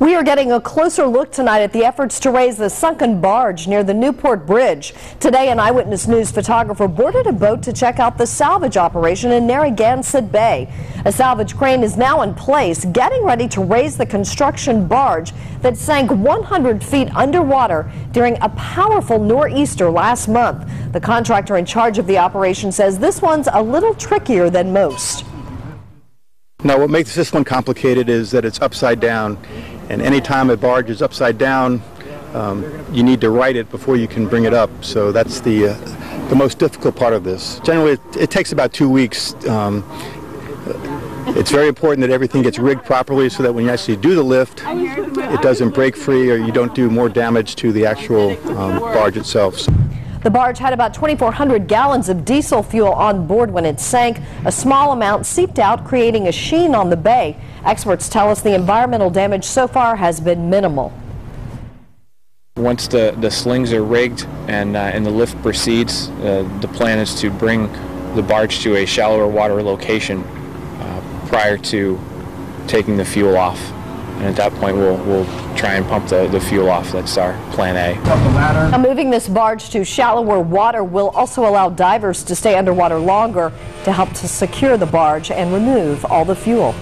We are getting a closer look tonight at the efforts to raise the sunken barge near the Newport Bridge. Today, an Eyewitness News photographer boarded a boat to check out the salvage operation in Narragansett Bay. A salvage crane is now in place, getting ready to raise the construction barge that sank 100 feet underwater during a powerful nor'easter last month. The contractor in charge of the operation says this one's a little trickier than most. Now, what makes this one complicated is that it's upside down and anytime a barge is upside down, um, you need to right it before you can bring it up. So that's the uh, the most difficult part of this. Generally, it, it takes about two weeks. Um, it's very important that everything gets rigged properly so that when you actually do the lift, it doesn't break free or you don't do more damage to the actual um, barge itself. The barge had about 2,400 gallons of diesel fuel on board when it sank. A small amount seeped out, creating a sheen on the bay. Experts tell us the environmental damage so far has been minimal. Once the, the slings are rigged and, uh, and the lift proceeds, uh, the plan is to bring the barge to a shallower water location uh, prior to taking the fuel off. And at that point, we'll, we'll try and pump the, the fuel off. That's our plan A. Now, moving this barge to shallower water will also allow divers to stay underwater longer to help to secure the barge and remove all the fuel.